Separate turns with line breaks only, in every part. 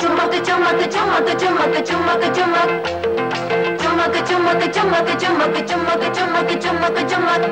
Cumadı cumadı cumadı cumadı cumadı cumak Cumadı cumadı cumadı cumadı cumadı cumadı cumadı cumadı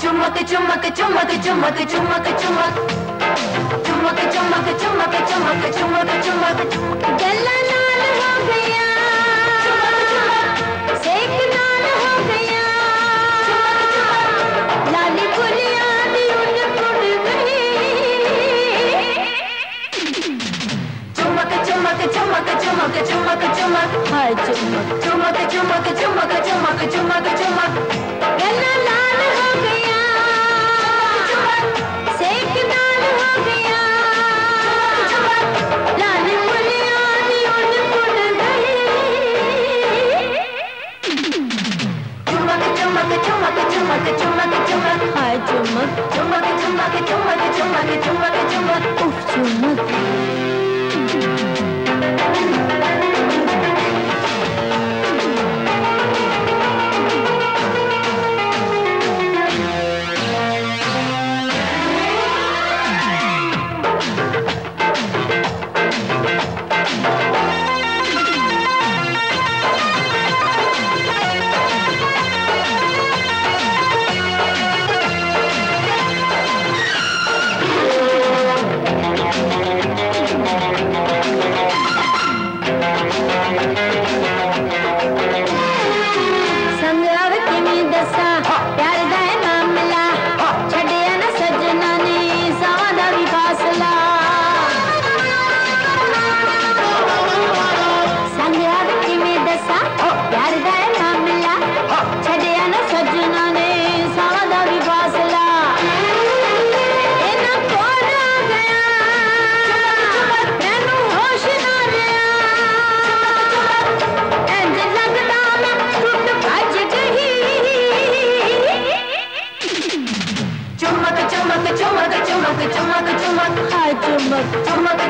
चुमक चुमक चुमक चुमक चुमक चुमक चुमक चुमक चुमक चुमक चुमक चुमक चुमक
गला चुमक चुमक चुमक
चुमक चुमक चुमक चुमक उफ चुमक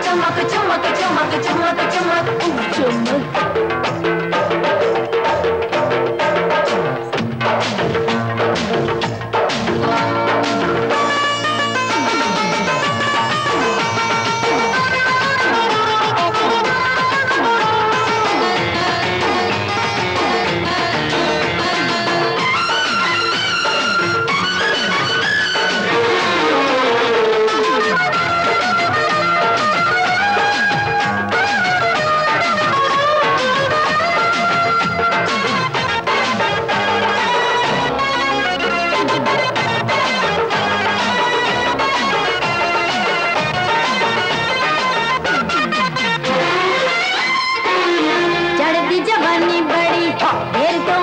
चमक
चमक चमक
चमक ¡Viento!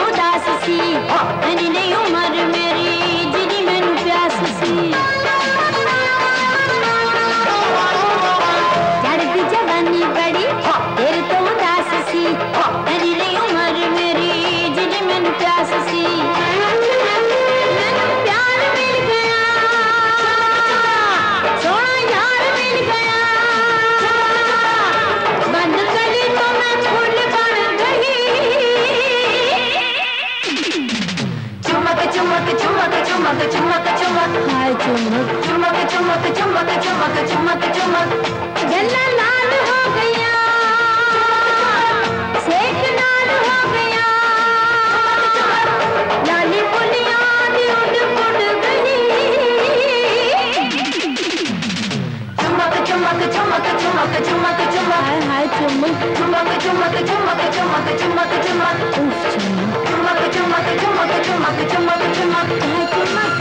चमक चमक चमक चमक चमक
जन्ना लाल हो गया सेठ लाल हो गया लाली बुनियाद उड़ उड़ गई
चमक चमक चमक चमक चमक चमक
हाय हाय
चमक चमक चमक चमक चमक चमक
चमक
चमक चमक चमक चमक चमक चमक चमक